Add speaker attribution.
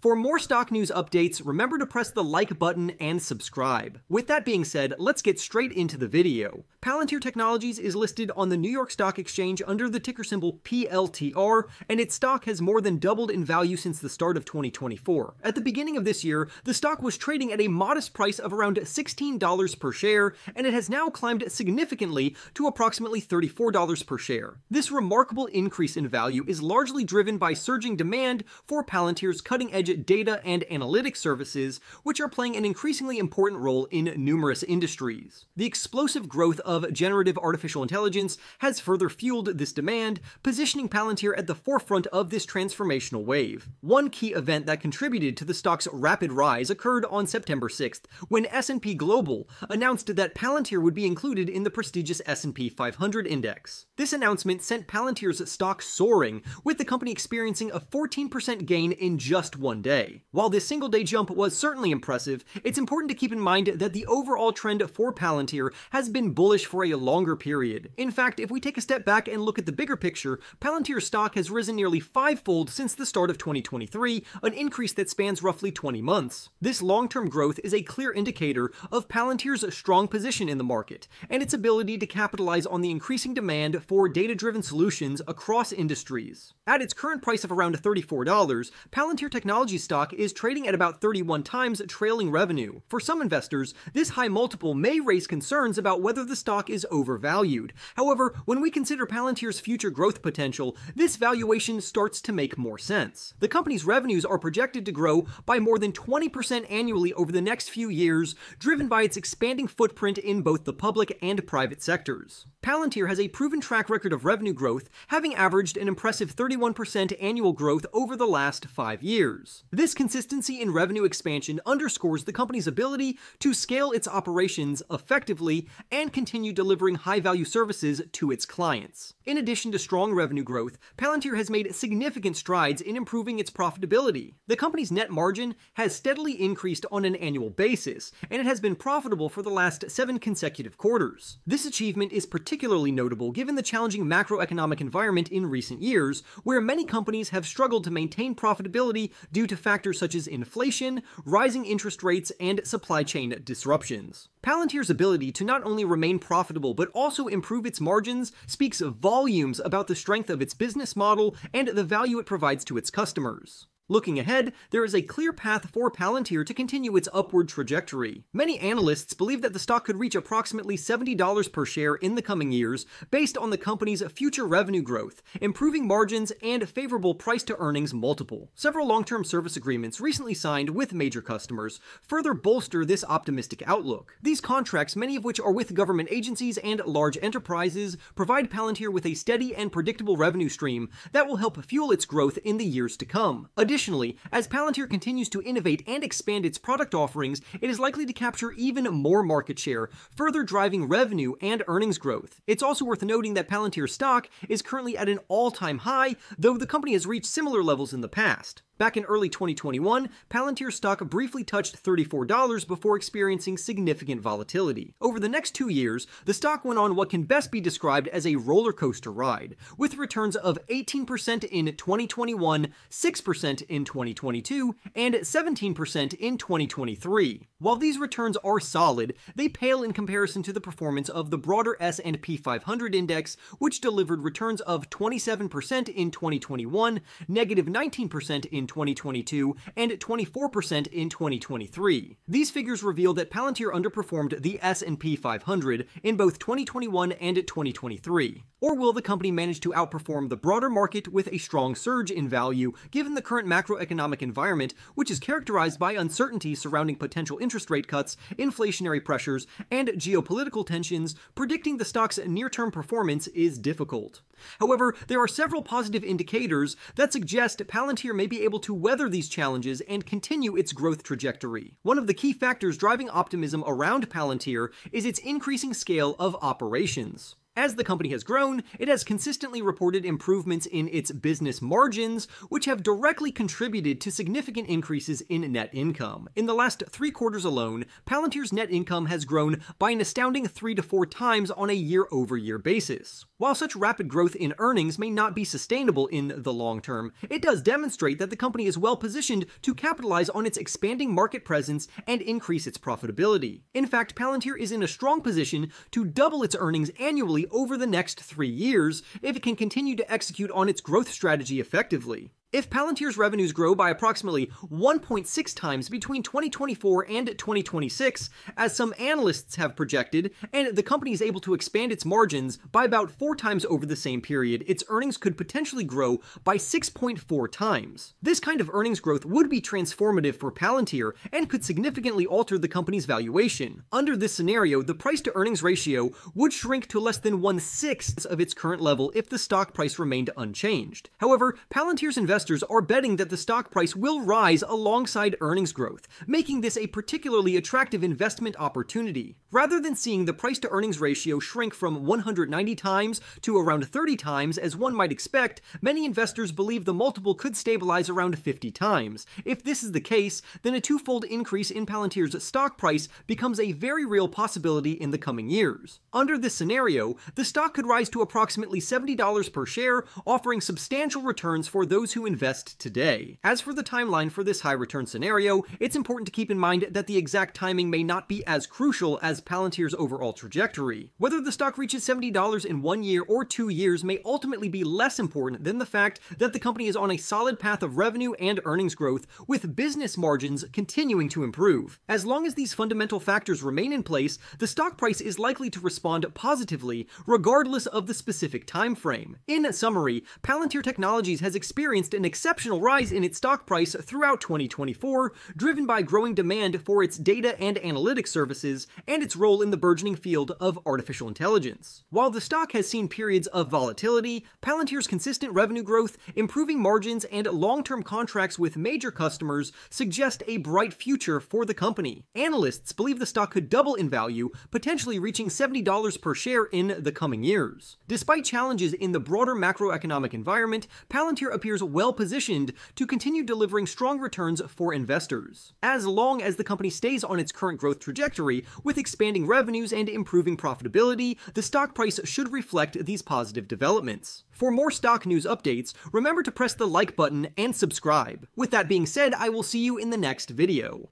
Speaker 1: For more stock news updates, remember to press the like button and subscribe. With that being said, let's get straight into the video. Palantir Technologies is listed on the New York Stock Exchange under the ticker symbol PLTR, and its stock has more than doubled in value since the start of 2024. At the beginning of this year, the stock was trading at a modest price of around $16 per share, and it has now climbed significantly to approximately $34 per share. This remarkable increase in value is largely driven by surging demand for Palantir's cutting data and analytics services, which are playing an increasingly important role in numerous industries. The explosive growth of generative artificial intelligence has further fueled this demand, positioning Palantir at the forefront of this transformational wave. One key event that contributed to the stock's rapid rise occurred on September 6th, when S&P Global announced that Palantir would be included in the prestigious S&P 500 index. This announcement sent Palantir's stock soaring, with the company experiencing a 14% gain in just one one day. While this single day jump was certainly impressive, it's important to keep in mind that the overall trend for Palantir has been bullish for a longer period. In fact, if we take a step back and look at the bigger picture, Palantir stock has risen nearly fivefold since the start of 2023, an increase that spans roughly 20 months. This long-term growth is a clear indicator of Palantir's strong position in the market, and its ability to capitalize on the increasing demand for data-driven solutions across industries. At its current price of around $34, Palantir Technologies technology stock is trading at about 31 times trailing revenue. For some investors, this high multiple may raise concerns about whether the stock is overvalued. However, when we consider Palantir's future growth potential, this valuation starts to make more sense. The company's revenues are projected to grow by more than 20% annually over the next few years, driven by its expanding footprint in both the public and private sectors. Palantir has a proven track record of revenue growth, having averaged an impressive 31% annual growth over the last five years This consistency in revenue expansion underscores the company's ability to scale its operations effectively and continue delivering high value services to its clients. In addition to strong revenue growth, Palantir has made significant strides in improving its profitability. The company's net margin has steadily increased on an annual basis, and it has been profitable for the last seven consecutive quarters. This achievement is particularly notable given the challenging macroeconomic environment in recent years, where many companies have struggled to maintain profitability due to factors such as inflation, rising interest rates, and supply chain disruptions. Palantir's ability to not only remain profitable but also improve its margins speaks volumes about the strength of its business model and the value it provides to its customers. Looking ahead, there is a clear path for Palantir to continue its upward trajectory. Many analysts believe that the stock could reach approximately $70 per share in the coming years based on the company's future revenue growth, improving margins, and favorable price to earnings multiple. Several long term service agreements recently signed with major customers further bolster this optimistic outlook. These contracts, many of which are with government agencies and large enterprises, provide Palantir with a steady and predictable revenue stream that will help fuel its growth in the years to come. Additionally, Additionally, as Palantir continues to innovate and expand its product offerings, it is likely to capture even more market share, further driving revenue and earnings growth. It's also worth noting that Palantir stock is currently at an all-time high, though the company has reached similar levels in the past. Back in early 2021, Palantir stock briefly touched $34 before experiencing significant volatility. Over the next two years, the stock went on what can best be described as a roller coaster ride, with returns of 18% in 2021, 6% in 2022, and 17% in 2023. While these returns are solid, they pale in comparison to the performance of the broader S&P 500 index, which delivered returns of 27% in 2021, negative 19% in 2022 and 24% in 2023. These figures reveal that Palantir underperformed the S&P 500 in both 2021 and 2023. Or will the company manage to outperform the broader market with a strong surge in value given the current macroeconomic environment, which is characterized by uncertainty surrounding potential interest rate cuts, inflationary pressures, and geopolitical tensions? Predicting the stock's near-term performance is difficult. However, there are several positive indicators that suggest Palantir may be able to weather these challenges and continue its growth trajectory. One of the key factors driving optimism around Palantir is its increasing scale of operations. As the company has grown, it has consistently reported improvements in its business margins, which have directly contributed to significant increases in net income. In the last three quarters alone, Palantir's net income has grown by an astounding three to four times on a year over year basis. While such rapid growth in earnings may not be sustainable in the long term, it does demonstrate that the company is well positioned to capitalize on its expanding market presence and increase its profitability. In fact, Palantir is in a strong position to double its earnings annually over the next three years if it can continue to execute on its growth strategy effectively. If Palantir's revenues grow by approximately 1.6 times between 2024 and 2026, as some analysts have projected, and the company is able to expand its margins by about 4 times over the same period, its earnings could potentially grow by 6.4 times. This kind of earnings growth would be transformative for Palantir and could significantly alter the company's valuation. Under this scenario, the price to earnings ratio would shrink to less than one sixth of its current level if the stock price remained unchanged. However, Palantir's investment investors are betting that the stock price will rise alongside earnings growth, making this a particularly attractive investment opportunity. Rather than seeing the price to earnings ratio shrink from 190 times to around 30 times as one might expect, many investors believe the multiple could stabilize around 50 times. If this is the case, then a twofold increase in Palantir's stock price becomes a very real possibility in the coming years. Under this scenario, the stock could rise to approximately $70 per share, offering substantial returns for those who invest today. As for the timeline for this high return scenario, it's important to keep in mind that the exact timing may not be as crucial as Palantir's overall trajectory. Whether the stock reaches $70 in one year or two years may ultimately be less important than the fact that the company is on a solid path of revenue and earnings growth, with business margins continuing to improve. As long as these fundamental factors remain in place, the stock price is likely to respond positively, regardless of the specific time frame. In summary, Palantir Technologies has experienced an exceptional rise in its stock price throughout 2024, driven by growing demand for its data and analytics services and its role in the burgeoning field of artificial intelligence. While the stock has seen periods of volatility, Palantir's consistent revenue growth, improving margins, and long term contracts with major customers suggest a bright future for the company. Analysts believe the stock could double in value, potentially reaching $70 per share in the coming years. Despite challenges in the broader macroeconomic environment, Palantir appears well well positioned to continue delivering strong returns for investors. As long as the company stays on its current growth trajectory with expanding revenues and improving profitability, the stock price should reflect these positive developments. For more stock news updates, remember to press the like button and subscribe. With that being said, I will see you in the next video.